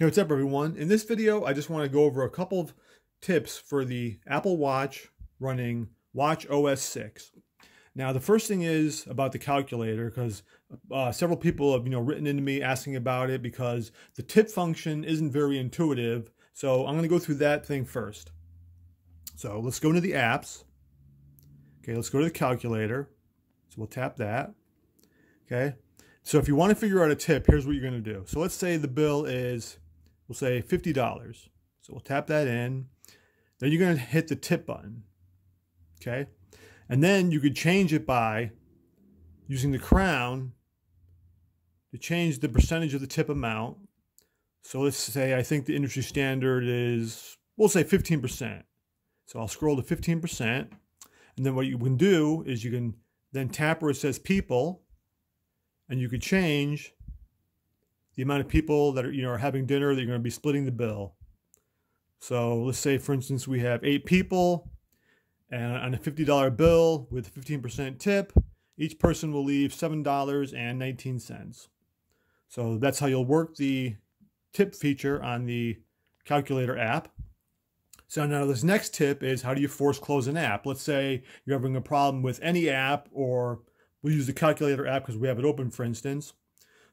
Hey, what's up everyone? In this video, I just want to go over a couple of tips for the Apple Watch running Watch OS 6. Now, the first thing is about the calculator because uh, several people have you know written into me asking about it because the tip function isn't very intuitive. So I'm going to go through that thing first. So let's go into the apps. Okay, let's go to the calculator. So we'll tap that. Okay. So if you want to figure out a tip, here's what you're going to do. So let's say the bill is we'll say $50. So we'll tap that in. Then you're going to hit the tip button. Okay. And then you could change it by using the crown to change the percentage of the tip amount. So let's say I think the industry standard is, we'll say 15%. So I'll scroll to 15%. And then what you can do is you can then tap where it says people and you could change the amount of people that are you know are having dinner that you're going to be splitting the bill. So let's say, for instance, we have eight people, and on a fifty dollar bill with fifteen percent tip, each person will leave seven dollars and nineteen cents. So that's how you'll work the tip feature on the calculator app. So now this next tip is how do you force close an app? Let's say you're having a problem with any app, or we'll use the calculator app because we have it open, for instance.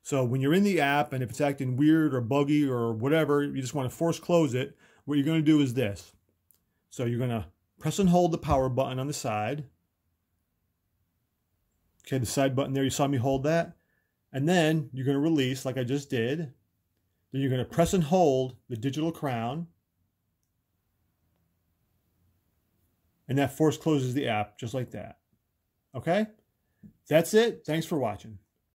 So when you're in the app and if it's acting weird or buggy or whatever, you just want to force close it, what you're going to do is this. So you're going to press and hold the power button on the side. Okay, the side button there, you saw me hold that. And then you're going to release like I just did. Then you're going to press and hold the digital crown. And that force closes the app just like that. Okay? That's it. Thanks for watching.